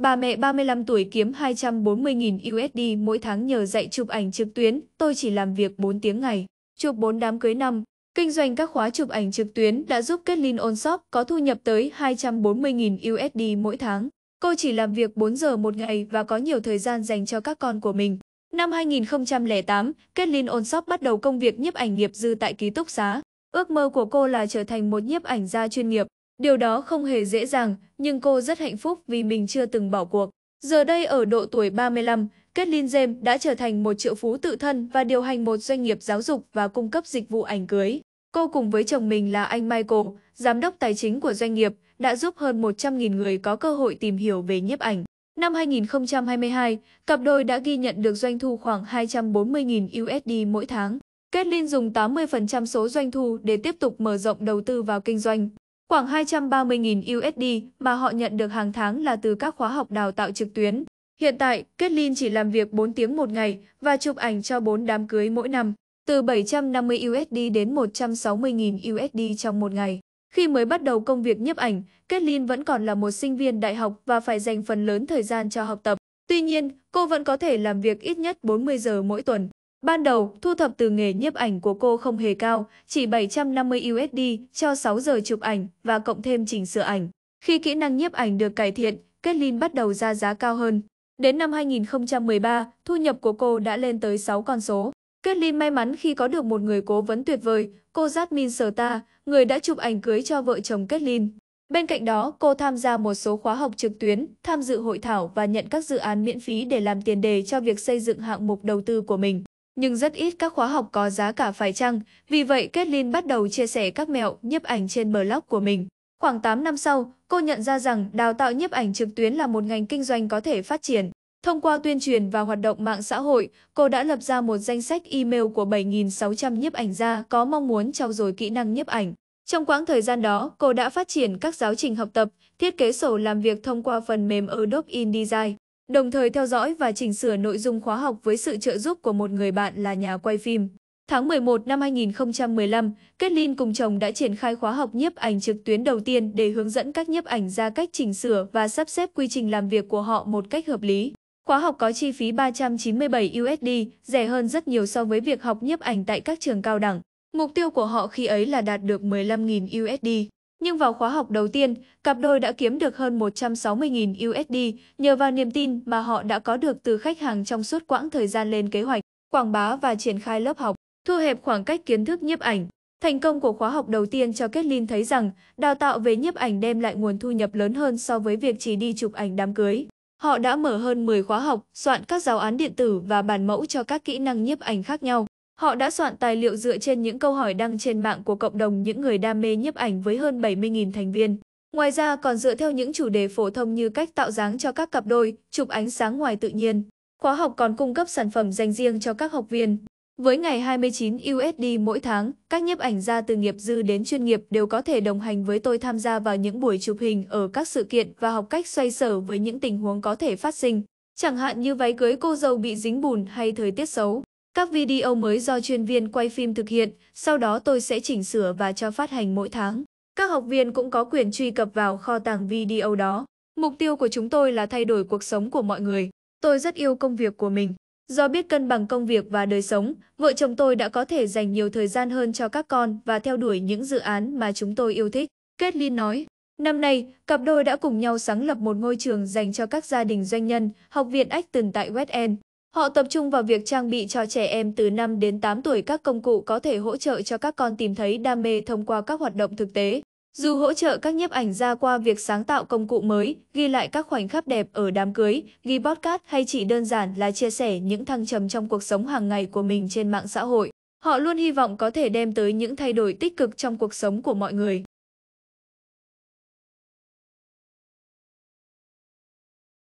Bà mẹ 35 tuổi kiếm 240.000 USD mỗi tháng nhờ dạy chụp ảnh trực tuyến, tôi chỉ làm việc 4 tiếng ngày. Chụp 4 đám cưới năm. Kinh doanh các khóa chụp ảnh trực tuyến đã giúp Kathleen Onshop có thu nhập tới 240.000 USD mỗi tháng. Cô chỉ làm việc 4 giờ một ngày và có nhiều thời gian dành cho các con của mình. Năm 2008, Kathleen Onshop bắt đầu công việc nhiếp ảnh nghiệp dư tại ký túc xá. Ước mơ của cô là trở thành một nhiếp ảnh gia chuyên nghiệp. Điều đó không hề dễ dàng, nhưng cô rất hạnh phúc vì mình chưa từng bỏ cuộc. Giờ đây ở độ tuổi 35, Kathleen James đã trở thành một triệu phú tự thân và điều hành một doanh nghiệp giáo dục và cung cấp dịch vụ ảnh cưới. Cô cùng với chồng mình là anh Michael, giám đốc tài chính của doanh nghiệp, đã giúp hơn 100.000 người có cơ hội tìm hiểu về nhiếp ảnh. Năm 2022, cặp đôi đã ghi nhận được doanh thu khoảng 240.000 USD mỗi tháng. Kathleen dùng 80% số doanh thu để tiếp tục mở rộng đầu tư vào kinh doanh. Khoảng 230.000 USD mà họ nhận được hàng tháng là từ các khóa học đào tạo trực tuyến. Hiện tại, Kathleen chỉ làm việc 4 tiếng một ngày và chụp ảnh cho 4 đám cưới mỗi năm, từ 750 USD đến 160.000 USD trong một ngày. Khi mới bắt đầu công việc nhiếp ảnh, Kathleen vẫn còn là một sinh viên đại học và phải dành phần lớn thời gian cho học tập. Tuy nhiên, cô vẫn có thể làm việc ít nhất 40 giờ mỗi tuần. Ban đầu, thu thập từ nghề nhiếp ảnh của cô không hề cao, chỉ 750 USD cho 6 giờ chụp ảnh và cộng thêm chỉnh sửa ảnh. Khi kỹ năng nhiếp ảnh được cải thiện, Kathleen bắt đầu ra giá cao hơn. Đến năm 2013, thu nhập của cô đã lên tới 6 con số. Kathleen may mắn khi có được một người cố vấn tuyệt vời, cô Jasmine Serta, người đã chụp ảnh cưới cho vợ chồng Kathleen. Bên cạnh đó, cô tham gia một số khóa học trực tuyến, tham dự hội thảo và nhận các dự án miễn phí để làm tiền đề cho việc xây dựng hạng mục đầu tư của mình. Nhưng rất ít các khóa học có giá cả phải chăng, vì vậy Kathleen bắt đầu chia sẻ các mẹo nhiếp ảnh trên blog của mình. Khoảng 8 năm sau, cô nhận ra rằng đào tạo nhiếp ảnh trực tuyến là một ngành kinh doanh có thể phát triển. Thông qua tuyên truyền và hoạt động mạng xã hội, cô đã lập ra một danh sách email của 7.600 nhiếp ảnh gia có mong muốn trau dồi kỹ năng nhiếp ảnh. Trong quãng thời gian đó, cô đã phát triển các giáo trình học tập, thiết kế sổ làm việc thông qua phần mềm Adobe InDesign, đồng thời theo dõi và chỉnh sửa nội dung khóa học với sự trợ giúp của một người bạn là nhà quay phim. Tháng 11 năm 2015, Kathleen cùng chồng đã triển khai khóa học nhiếp ảnh trực tuyến đầu tiên để hướng dẫn các nhiếp ảnh ra cách chỉnh sửa và sắp xếp quy trình làm việc của họ một cách hợp lý. Khóa học có chi phí 397 USD, rẻ hơn rất nhiều so với việc học nhiếp ảnh tại các trường cao đẳng. Mục tiêu của họ khi ấy là đạt được 15.000 USD. Nhưng vào khóa học đầu tiên, cặp đôi đã kiếm được hơn 160.000 USD nhờ vào niềm tin mà họ đã có được từ khách hàng trong suốt quãng thời gian lên kế hoạch, quảng bá và triển khai lớp học, thu hẹp khoảng cách kiến thức nhiếp ảnh. Thành công của khóa học đầu tiên cho Kathleen thấy rằng đào tạo về nhiếp ảnh đem lại nguồn thu nhập lớn hơn so với việc chỉ đi chụp ảnh đám cưới. Họ đã mở hơn 10 khóa học, soạn các giáo án điện tử và bản mẫu cho các kỹ năng nhiếp ảnh khác nhau. Họ đã soạn tài liệu dựa trên những câu hỏi đăng trên mạng của cộng đồng những người đam mê nhiếp ảnh với hơn 70.000 thành viên. Ngoài ra còn dựa theo những chủ đề phổ thông như cách tạo dáng cho các cặp đôi, chụp ánh sáng ngoài tự nhiên. Khóa học còn cung cấp sản phẩm dành riêng cho các học viên. Với ngày 29 USD mỗi tháng, các nhiếp ảnh gia từ nghiệp dư đến chuyên nghiệp đều có thể đồng hành với tôi tham gia vào những buổi chụp hình ở các sự kiện và học cách xoay sở với những tình huống có thể phát sinh, chẳng hạn như váy cưới cô dâu bị dính bùn hay thời tiết xấu. Các video mới do chuyên viên quay phim thực hiện, sau đó tôi sẽ chỉnh sửa và cho phát hành mỗi tháng. Các học viên cũng có quyền truy cập vào kho tàng video đó. Mục tiêu của chúng tôi là thay đổi cuộc sống của mọi người. Tôi rất yêu công việc của mình. Do biết cân bằng công việc và đời sống, vợ chồng tôi đã có thể dành nhiều thời gian hơn cho các con và theo đuổi những dự án mà chúng tôi yêu thích. Kathleen nói, năm nay, cặp đôi đã cùng nhau sáng lập một ngôi trường dành cho các gia đình doanh nhân, học viện Acton tại West End. Họ tập trung vào việc trang bị cho trẻ em từ 5 đến 8 tuổi các công cụ có thể hỗ trợ cho các con tìm thấy đam mê thông qua các hoạt động thực tế. Dù hỗ trợ các nhiếp ảnh ra qua việc sáng tạo công cụ mới, ghi lại các khoảnh khắc đẹp ở đám cưới, ghi podcast hay chỉ đơn giản là chia sẻ những thăng trầm trong cuộc sống hàng ngày của mình trên mạng xã hội, họ luôn hy vọng có thể đem tới những thay đổi tích cực trong cuộc sống của mọi người.